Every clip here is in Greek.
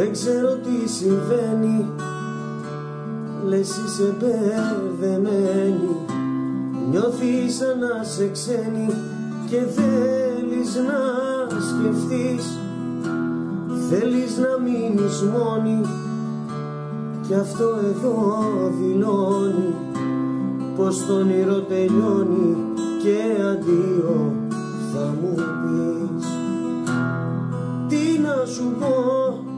Δεν ξέρω τι συμβαίνει. Λες είσαι μπερδεμένη. Νιώθεις σαν να σε ξένη Και θέλεις να σκεφτείς. Θέλεις να μείνεις μόνη. Κι αυτό εδώ δηλώνει Πως το όνειρο τελειώνει Και αντίο θα μου πεις. Τι να σου πω Τι να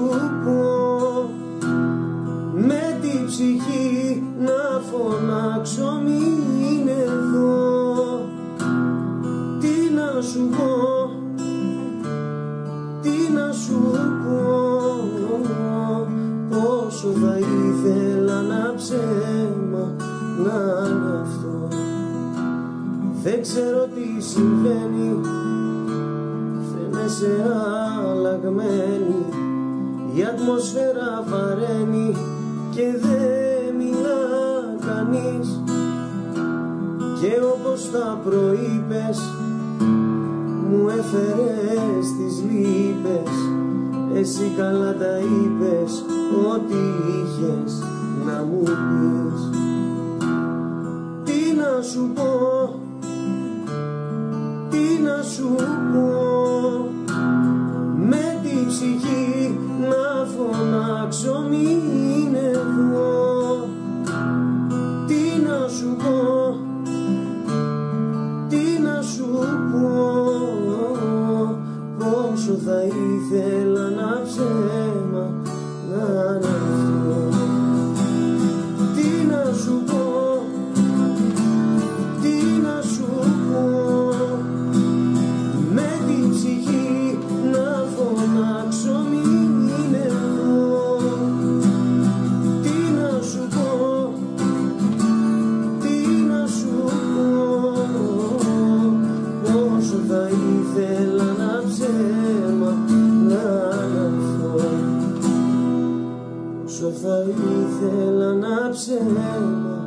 σου πω Με την ψυχή να φωνάξω μην εδώ. Τι να σου πω Τι να σου πω Πόσο θα ήθελα να ψέμα να είναι αυτό δεν ξέρω τι συμβαίνει Φαίνεσαι αλλαγμένη Η ατμοσφαίρα βαραίνει Και δεν μιλά κανείς. Και όπως τα προείπες Μου έφερες τις λύπες. Εσύ καλά τα είπες Ό,τι είχες να μου πεις. Τι να σου πω να σου πω σου πω πόσο θα ήθελα θα ήθελα να ψέμα να